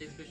Takes